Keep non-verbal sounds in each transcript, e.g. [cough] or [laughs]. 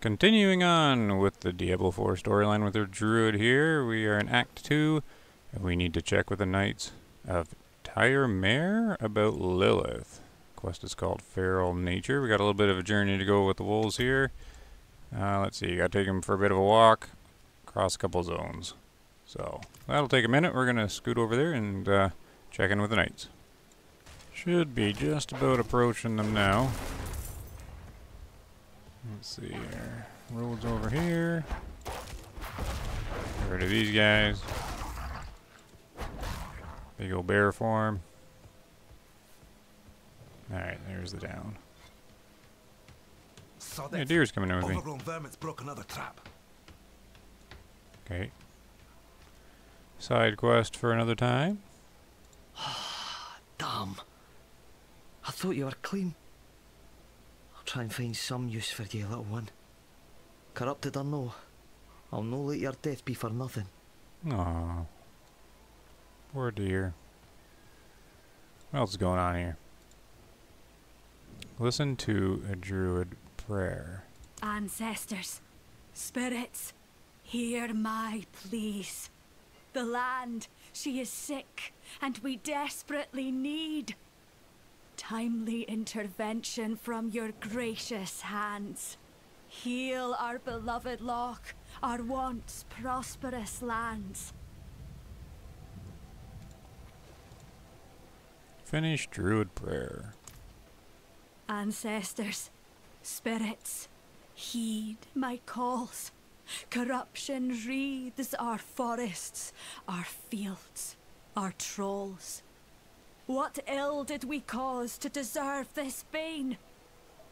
Continuing on with the Diablo 4 storyline with our druid here, we are in Act 2, and we need to check with the Knights of Tyre Mare about Lilith. Quest is called Feral Nature. We got a little bit of a journey to go with the wolves here. Uh, let's see, gotta take them for a bit of a walk, across a couple zones. So, that'll take a minute. We're gonna scoot over there and uh, check in with the Knights. Should be just about approaching them now. Let's see here. Roads over here. Get rid of these guys. Big old bear form. Alright, there's the down. Saw Yeah, deer's coming in with me. Overgrown vermin's broke another trap. Okay. Side quest for another time. [sighs] Damn. I thought you were clean. I'll try and find some use for you, little one. Corrupted or no, I'll no let your death be for nothing. Aw. Poor dear. What else is going on here? Listen to a druid prayer. Ancestors, spirits, hear my pleas. The land, she is sick, and we desperately need timely intervention from your gracious hands. Heal our beloved Loch, our once prosperous lands. Finish druid prayer. Ancestors, spirits, heed my calls. Corruption wreathes our forests, our fields, our trolls. What ill did we cause to deserve this bane?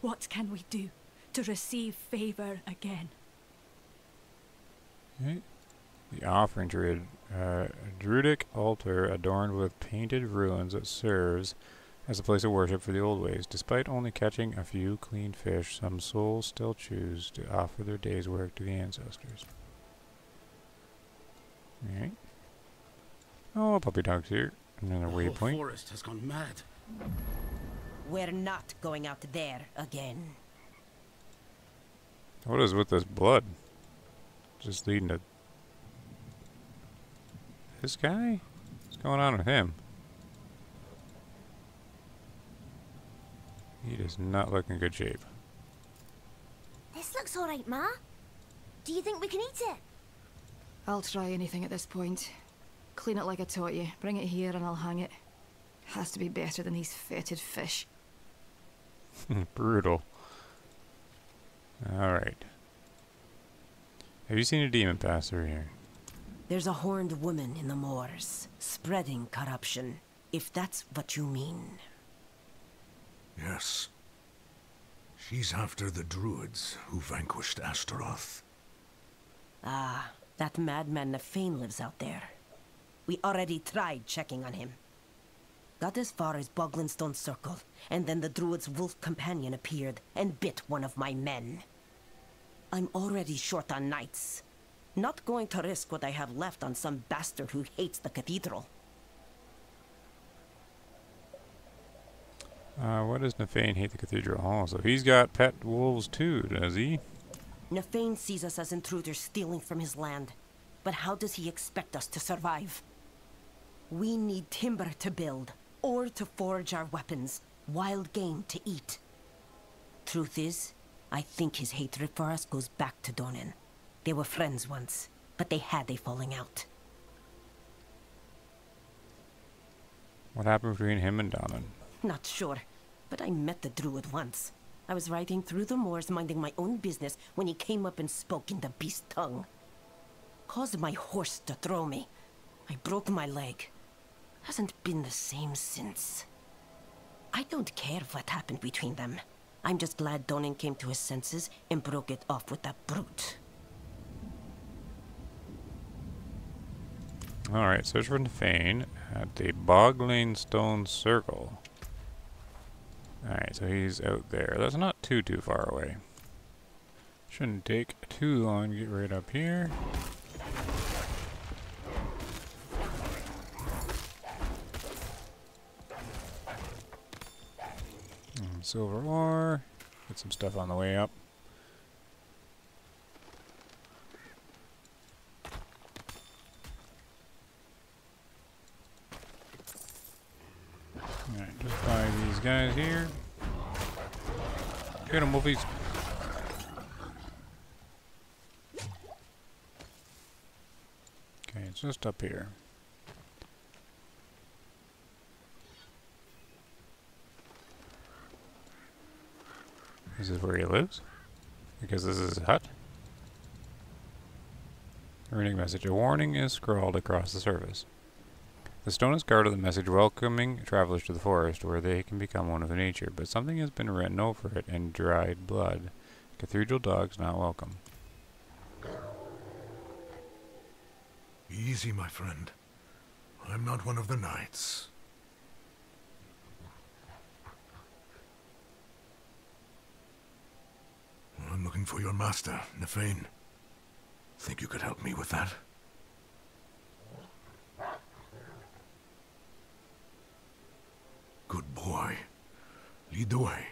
What can we do to receive favour again? Okay. The offering druid, uh, druidic altar adorned with painted ruins that serves as a place of worship for the old ways. Despite only catching a few clean fish, some souls still choose to offer their day's work to the ancestors. Alright. Oh, puppy dog's here. Another The waypoint. forest has gone mad. We're not going out there again. What is with this blood? Just leading to this guy? What's going on with him? He does not look in good shape. This looks alright, Ma. Do you think we can eat it? I'll try anything at this point. Clean it like I taught you. Bring it here and I'll hang it. Has to be better than these fetid fish. [laughs] Brutal. Alright. Have you seen a demon pass through here? There's a horned woman in the moors, spreading corruption, if that's what you mean. Yes. She's after the druids who vanquished Astaroth. Ah, that madman Nafain lives out there. We already tried checking on him. Got as far as Boglinstone Circle, and then the druid's wolf companion appeared and bit one of my men. I'm already short on knights. Not going to risk what I have left on some bastard who hates the cathedral. Uh, what does Nafain hate the cathedral hall? So he's got pet wolves too, does he? Nafain sees us as intruders stealing from his land. But how does he expect us to survive? We need timber to build, or to forge our weapons, wild game to eat. Truth is, I think his hatred for us goes back to Donan. They were friends once, but they had a falling out. What happened between him and Donan? Not sure, but I met the druid once. I was riding through the moors minding my own business when he came up and spoke in the beast tongue. Caused my horse to throw me. I broke my leg. Hasn't been the same since. I don't care what happened between them. I'm just glad Donan came to his senses and broke it off with that brute. Alright, search for Nafain at the Boglane Stone Circle. Alright, so he's out there. That's not too, too far away. Shouldn't take too long to get right up here. silver ore. Get some stuff on the way up. Alright, just buy these guys here. Get them, Wolfies. Okay, it's just up here. This is where he lives? Because this is his hut? A reading message. A warning is scrawled across the surface. The stone is guarded the message welcoming travelers to the forest where they can become one with nature, but something has been written over it in dried blood. Cathedral dogs not welcome. Easy, my friend. I'm not one of the knights. I'm looking for your master, Nafain. Think you could help me with that? Good boy. Lead the way.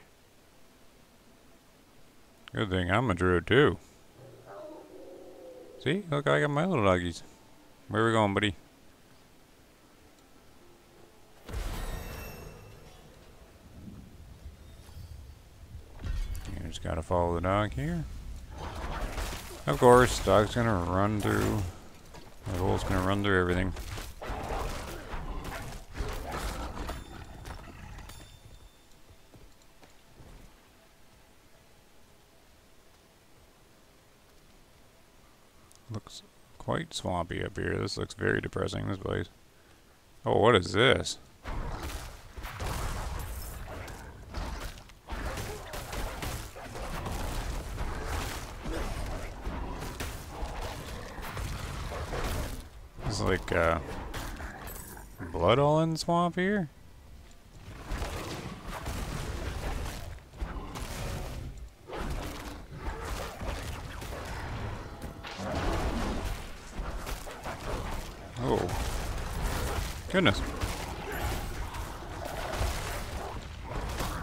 Good thing I'm a druid too. See? Look, I got my little doggies. Where we going, buddy? Gotta follow the dog here. Of course, dog's gonna run through. The wolf's gonna run through everything. Looks quite swampy up here. This looks very depressing, this place. Oh, what is this? This is like, uh, blood all in swamp here? Oh. Goodness.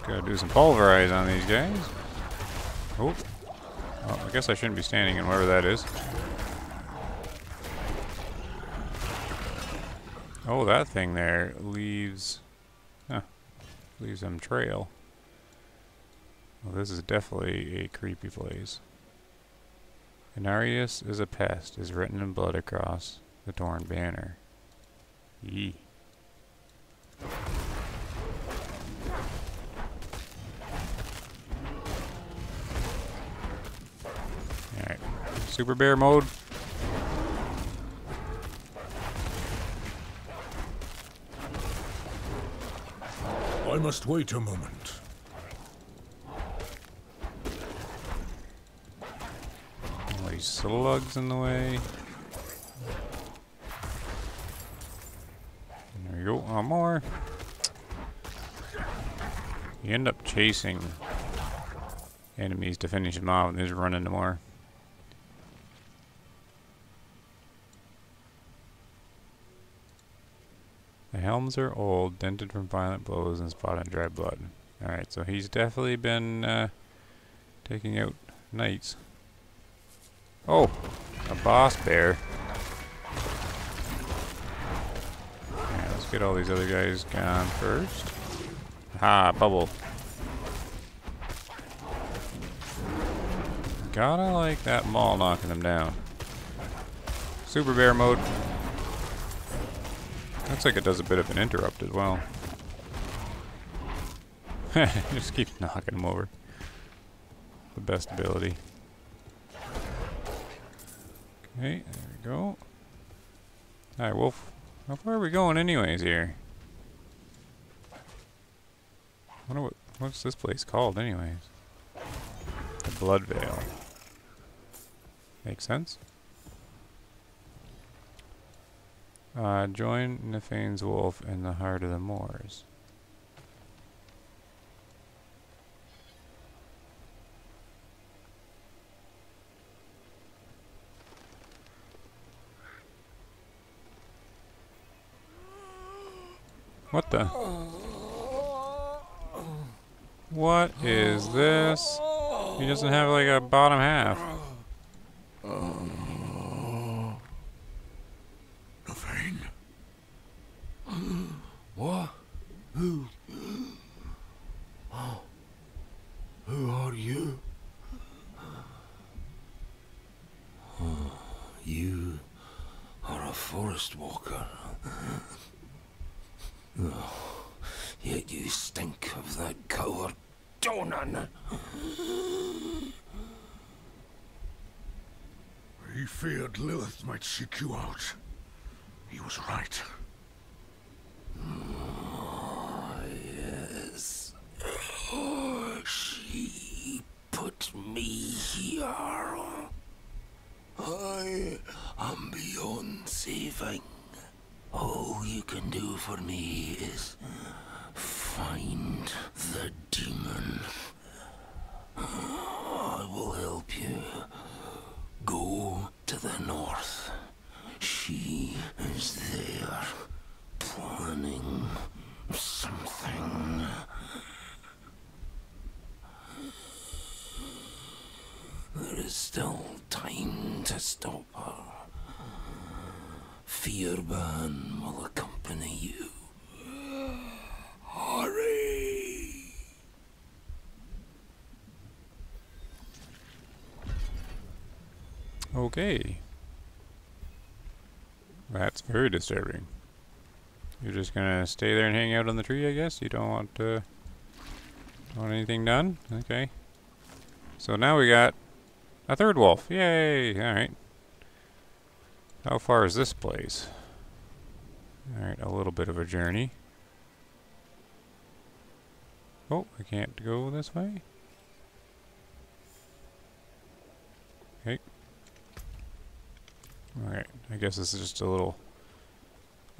Gotta do some pulverize on these guys. Oh. I guess I shouldn't be standing in wherever that is. Oh, that thing there leaves... Huh. Leaves them trail. Well, this is definitely a creepy place. Inarius is a pest, is written in blood across the torn banner. Yee. Alright. Super bear mode. I must wait a moment. All these slugs in the way. There you go. One more. You end up chasing enemies to finish them off and just run into more. Helms are old, dented from violent blows and spotted in dry blood. Alright, so he's definitely been uh, taking out knights. Oh, a boss bear. Yeah, let's get all these other guys gone first. Ha, bubble. Gotta like that maul knocking them down. Super bear mode. Looks like it does a bit of an interrupt as well. [laughs] Just keep knocking them over. The best ability. Okay, there we go. Alright, Wolf. How far are we going anyways here? Wonder what what's this place called anyways? The Blood Vale. Makes sense? Uh, join Nafain's wolf in the heart of the moors. What the? What is this? He doesn't have like a bottom half. What? Who? Oh. Who are you? Oh, you are a forest walker. Oh, yet you stink of that coward Donan. He feared Lilith might seek you out. He was right. Is still time to stop her. Fearban will accompany you. Hurry! Okay. That's very disturbing. You're just gonna stay there and hang out on the tree, I guess? You don't want uh, don't want anything done? Okay. So now we got a third wolf. Yay! Alright. How far is this place? Alright, a little bit of a journey. Oh, I can't go this way? Okay. Alright, I guess this is just a little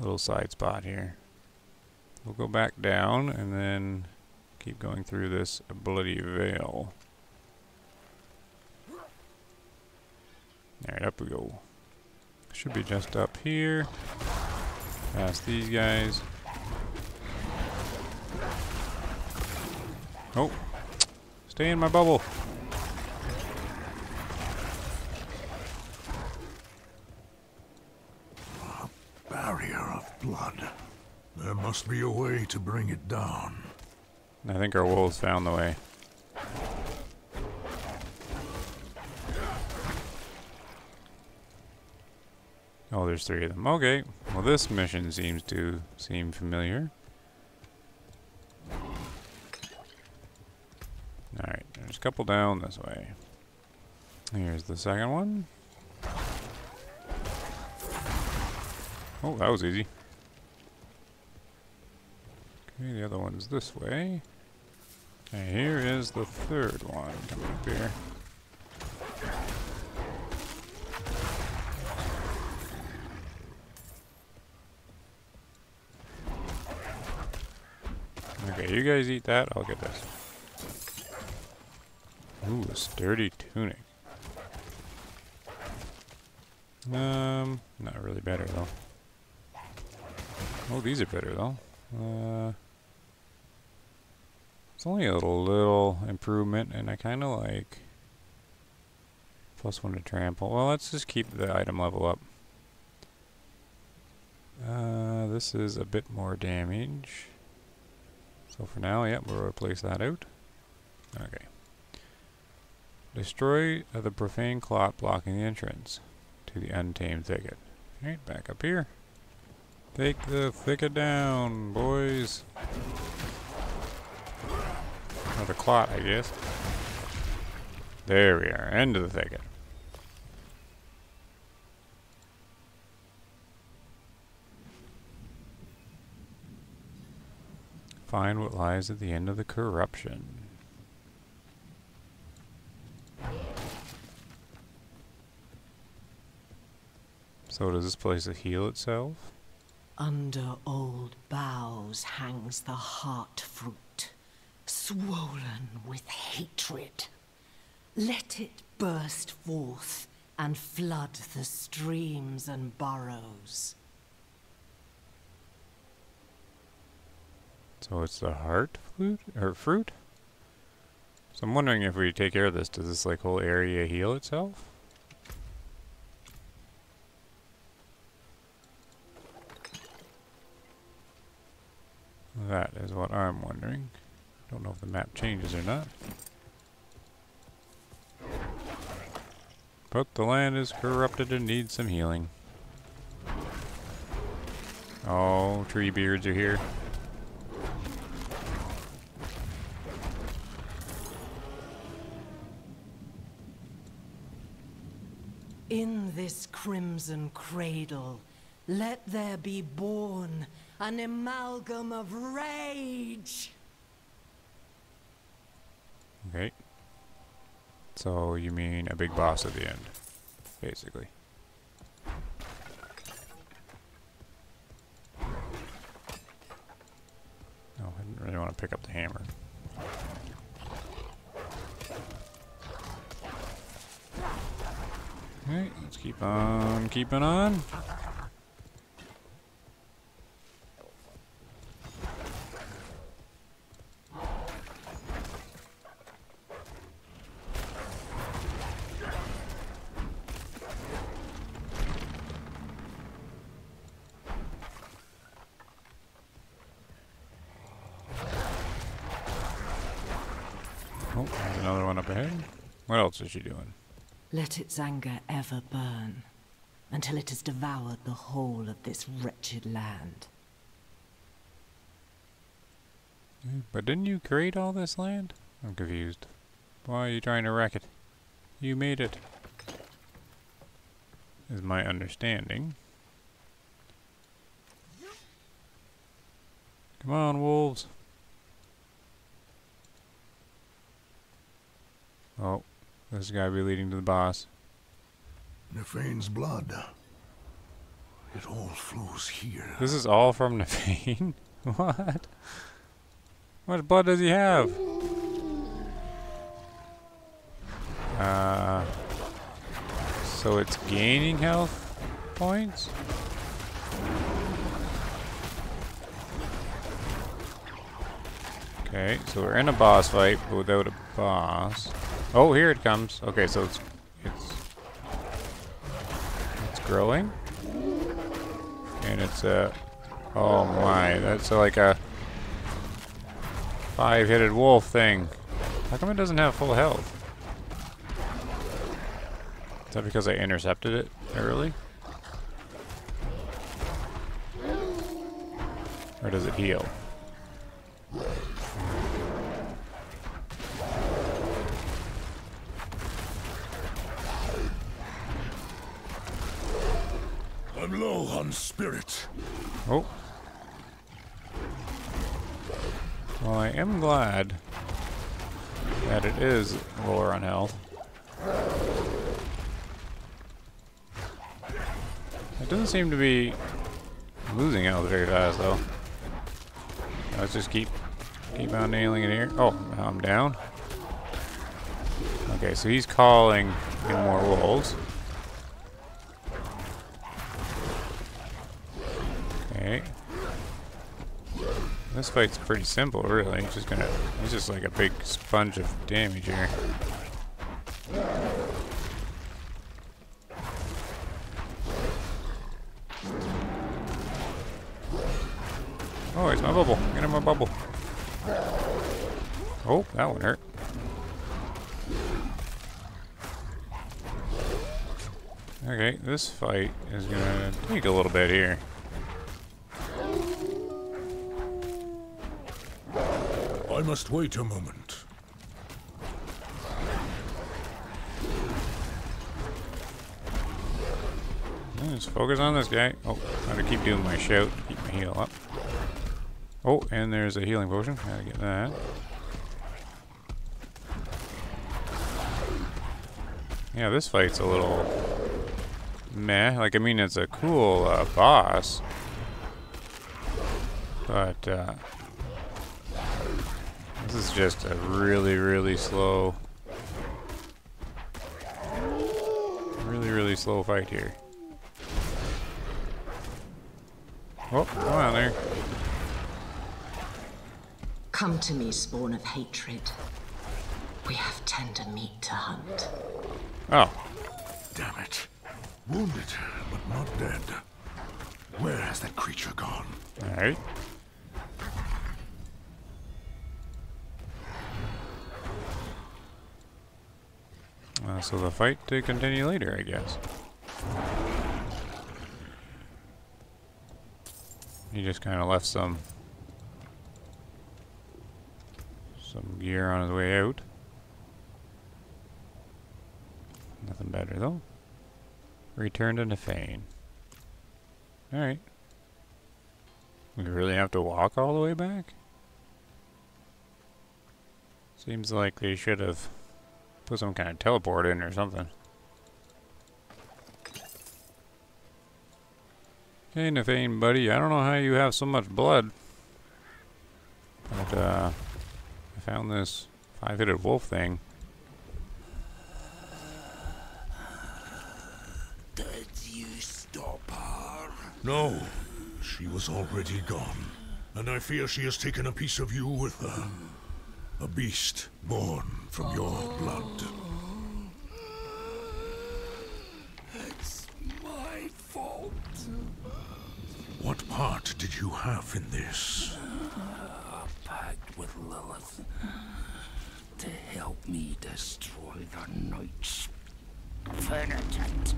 little side spot here. We'll go back down and then keep going through this bloody veil. Alright, up we go. Should be just up here. Past these guys. Oh. Stay in my bubble. Barrier of blood. There must be a way to bring it down. I think our wolves found the way. Oh, there's three of them. Okay. Well, this mission seems to seem familiar. Alright, there's a couple down this way. Here's the second one. Oh, that was easy. Okay, the other one's this way. And here is the third one coming up here. You guys eat that, I'll get this. Ooh, a sturdy tunic. Um, not really better though. Oh, these are better though. Uh, it's only a little, little improvement, and I kind of like plus one to trample. Well, let's just keep the item level up. Uh, this is a bit more damage. So for now, yep, we'll replace that out. Okay. Destroy the profane clot blocking the entrance to the untamed thicket. Alright, back up here. Take the thicket down, boys. Or the clot, I guess. There we are, end of the thicket. Find what lies at the end of the corruption. So does this place heal itself? Under old boughs hangs the heart fruit, swollen with hatred. Let it burst forth and flood the streams and burrows. So it's the heart flute or fruit? So I'm wondering if we take care of this, does this like whole area heal itself? That is what I'm wondering. Don't know if the map changes or not. But the land is corrupted and needs some healing. Oh, tree beards are here. In this crimson cradle, let there be born an amalgam of rage. Okay. So you mean a big boss at the end, basically. No, I didn't really want to pick up the hammer. Alright, let's keep on keeping on. Oh, another one up ahead. What else is she doing? Let its anger ever burn, until it has devoured the whole of this wretched land. Hmm, But didn't you create all this land? I'm confused. Why are you trying to wreck it? You made it. Is my understanding. Come on, wolves. Oh, this guy be leading to the boss. Nafain's blood. It all flows here. This is all from Nafain? [laughs] what? What blood does he have? Uh, so it's gaining health points? Okay, so we're in a boss fight, but without a boss. Oh, here it comes. Okay, so it's it's it's growing, and it's a oh my, that's like a five-headed wolf thing. How come it doesn't have full health? Is that because I intercepted it early? Or does it heal? I'm low on spirit. Oh. Well, I am glad that it is lower on health. It doesn't seem to be losing health very fast, though. Let's just keep keep on nailing it here. Oh, I'm down. Okay, so he's calling in more wolves. Okay. This fight's pretty simple, really. He's just gonna. He's just like a big sponge of damage here. Oh, it's my bubble. Get in my bubble. Oh, that one hurt. Okay, this fight is gonna take a little bit here. I must wait a moment. Let's focus on this guy. Oh, gotta keep doing my shout, keep my heal up. Oh, and there's a healing potion. Gotta get that. Yeah, this fight's a little meh. Like, I mean, it's a cool uh, boss, but uh, this is just a really, really slow, really, really slow fight here. Oh, come on there. Come to me, spawn of hatred. We have tender meat to hunt. Oh, Damn it. Wounded, but not dead. Where has that creature gone? alright. So the fight to continue later, I guess. He just kind of left some some gear on his way out. Nothing better though. Return to Nafain. Alright. We really have to walk all the way back? Seems like they should have put some kind of teleport in or something. Hey, Nafain, buddy. I don't know how you have so much blood. But, uh, I found this five-headed wolf thing. Did you stop her? No, she was already gone. And I fear she has taken a piece of you with her. A beast born from your blood. It's my fault. What part did you have in this? A pact with Lilith to help me destroy the Knight's penitent.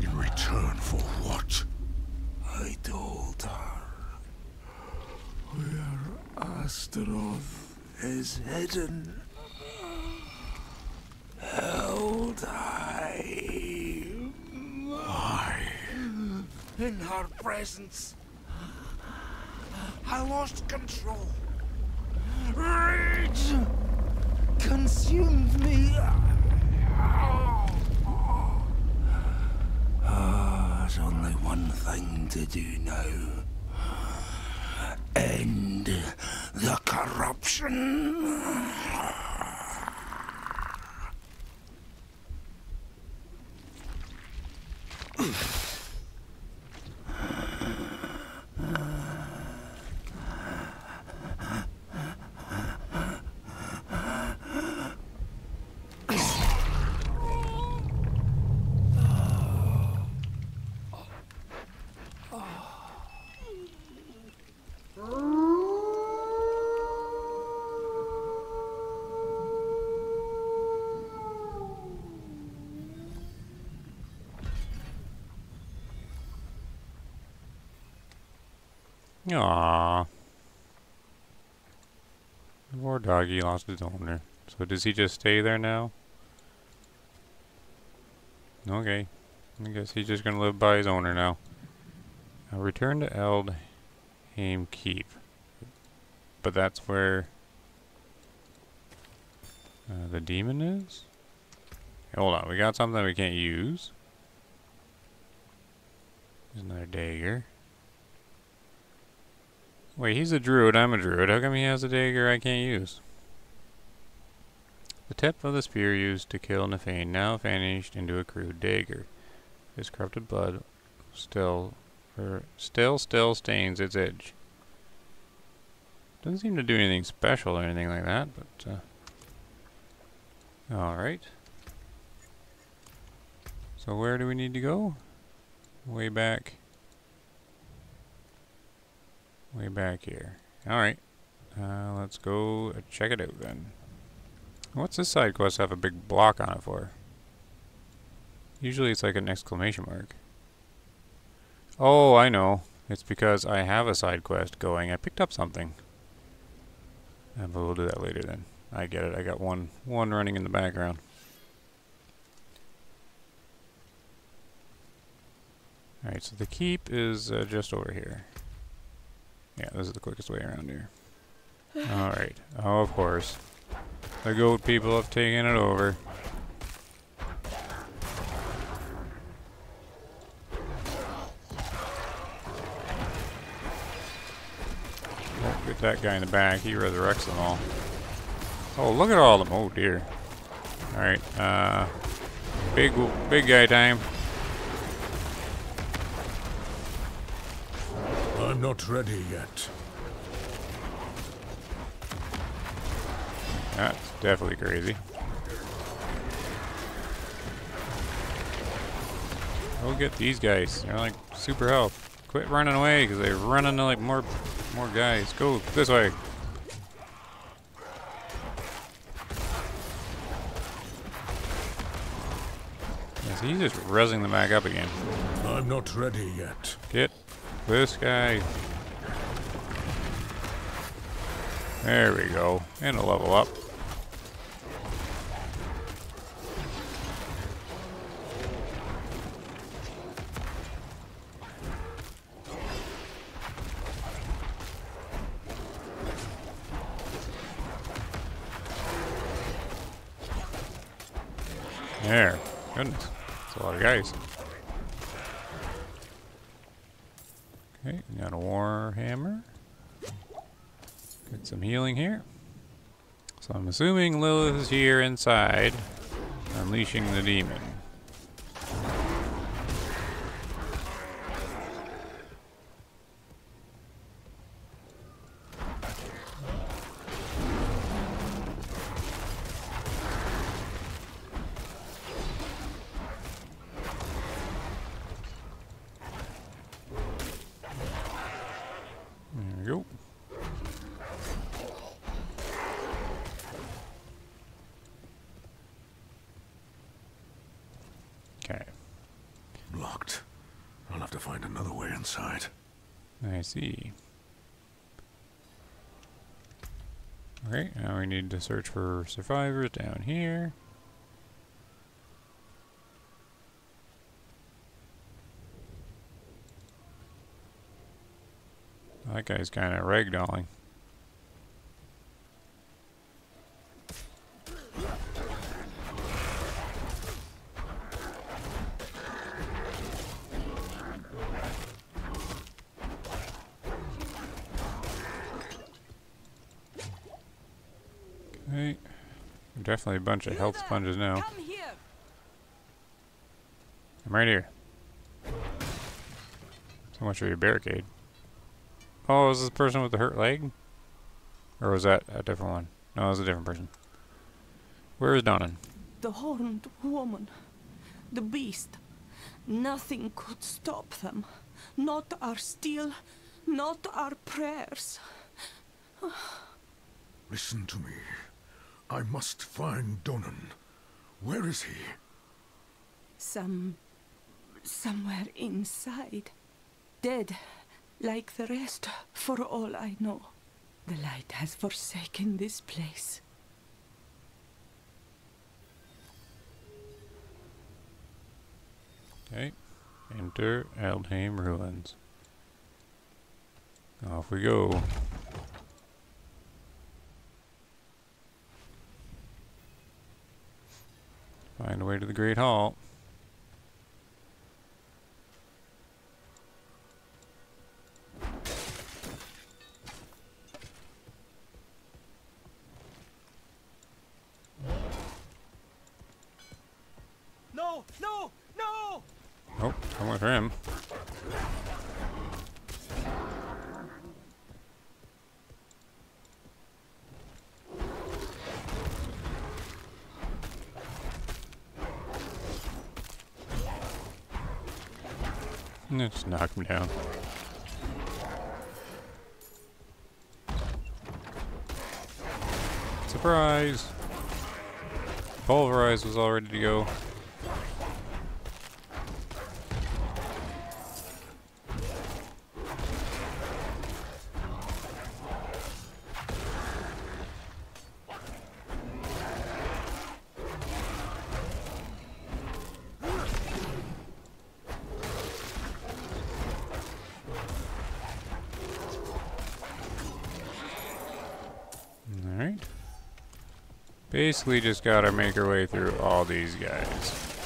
In return for what? I told her We are Astaroth is hidden. Held high. Why? In her presence, I lost control. Rage consumed me. Ah, there's only one thing to do now. End the corruption. Aww. Poor doggy lost his owner. So does he just stay there now? Okay. I guess he's just gonna live by his owner now. Now return to Eldhaime Keep. But that's where uh, the demon is? Hold on, we got something we can't use. There's another dagger. Wait, he's a druid, I'm a druid. How come he has a dagger I can't use? The tip of the spear used to kill Nafain now vanished into a crude dagger. His corrupted blood still, er, still, still stains its edge. Doesn't seem to do anything special or anything like that, but, uh, Alright. So where do we need to go? Way back. Way back here. Alright. Uh, let's go check it out then. What's this side quest have a big block on it for? Usually it's like an exclamation mark. Oh, I know. It's because I have a side quest going. I picked up something. Uh, but we'll do that later then. I get it. I got one one running in the background. Alright, so the keep is uh, just over here. Yeah, this is the quickest way around here. Alright. Oh, of course. The goat people have taken it over. Oh, get that guy in the back. He resurrects them all. Oh, look at all of them. Oh, dear. Alright, uh... Big, big guy time. Not ready yet. That's definitely crazy. Go get these guys. They're like super health. Quit running away because they run into like more more guys. Go this way. Yes, he's just rezzing them back up again. I'm not ready yet. Get this guy. There we go. And a level up. There. Goodness. That's a lot of guys. Hammer. Get some healing here. So I'm assuming Lilith is here inside, unleashing the demon. There we go. Okay, Locked. I'll have to find another way inside. I see. Okay, now we need to search for survivors down here. That guy's kind of ragdolling. Okay. Definitely a bunch of health sponges now. I'm right here. So much for your barricade. Oh, is this the person with the hurt leg? Or was that a different one? No, it was a different person. Where is Donan? The horned woman. The beast. Nothing could stop them. Not our steel, not our prayers. [sighs] Listen to me. I must find Donan. Where is he? Some. somewhere inside. Dead, like the rest, for all I know. The light has forsaken this place. Okay. Enter Eldhaime Ruins. Off we go. Find a way to the Great Hall. No, no, no! Oh, I'm with him. Just knock him down. Surprise! Pulverize was all ready to go. Basically just gotta make our way through all these guys.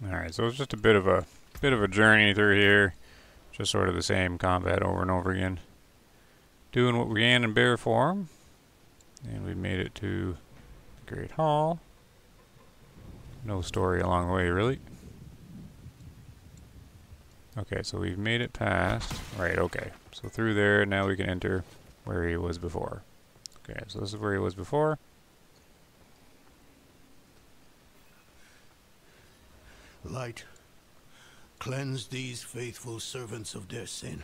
Alright, so it's just a bit of a bit of a journey through here. Just sort of the same combat over and over again. Doing what we can in bear form. And we made it to the Great Hall. No story along the way, really. Okay, so we've made it past. Right, okay. So through there, now we can enter where he was before. Okay, so this is where he was before. Light, cleanse these faithful servants of their sin.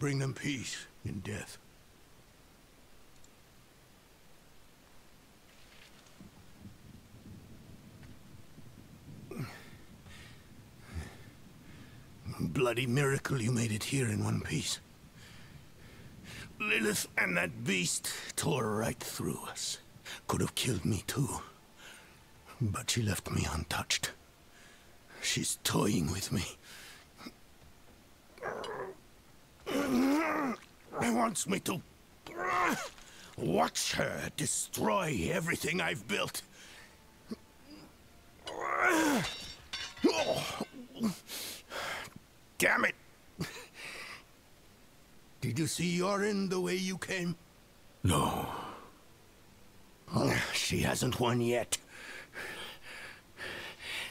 Bring them peace in death. Bloody miracle you made it here in one piece. Lilith and that beast tore right through us. Could have killed me too. But she left me untouched. She's toying with me. She Wants me to watch her destroy everything I've built. Oh, damn it! Did you see Yorin the way you came? No. She hasn't won yet.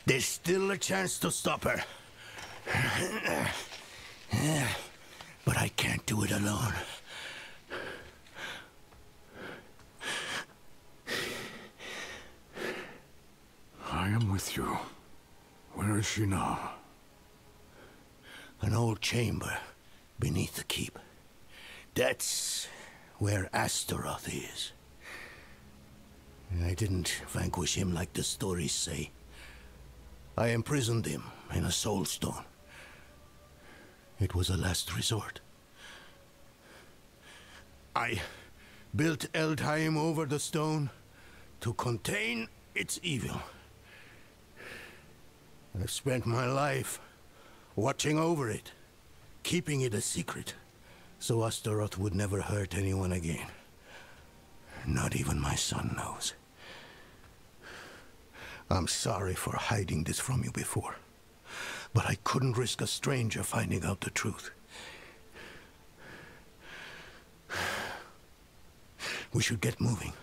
There's still a chance to stop her. But I can't do it alone. I am with you. Where is she now? An old chamber beneath the keep. That's where Astaroth is. I didn't vanquish him like the stories say. I imprisoned him in a soul stone. It was a last resort. I built Eldhaime over the stone to contain its evil. I've spent my life watching over it, keeping it a secret, so Astaroth would never hurt anyone again. Not even my son knows. I'm sorry for hiding this from you before, but I couldn't risk a stranger finding out the truth. We should get moving.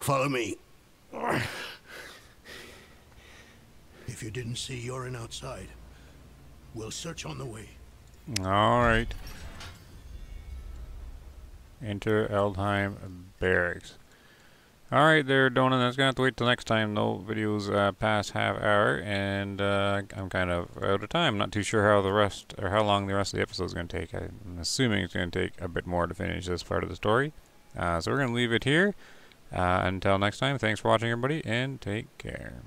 Follow me. If you didn't see Yorin outside, we'll search on the way. Alright. Enter Eldhaime Barracks. Alright there, Donan. That's gonna have to wait till next time. No videos uh, past half hour, and uh, I'm kind of out of time. Not too sure how the rest, or how long the rest of the episode is gonna take. I'm assuming it's gonna take a bit more to finish this part of the story. Uh, so we're gonna leave it here. Uh, until next time, thanks for watching, everybody, and take care.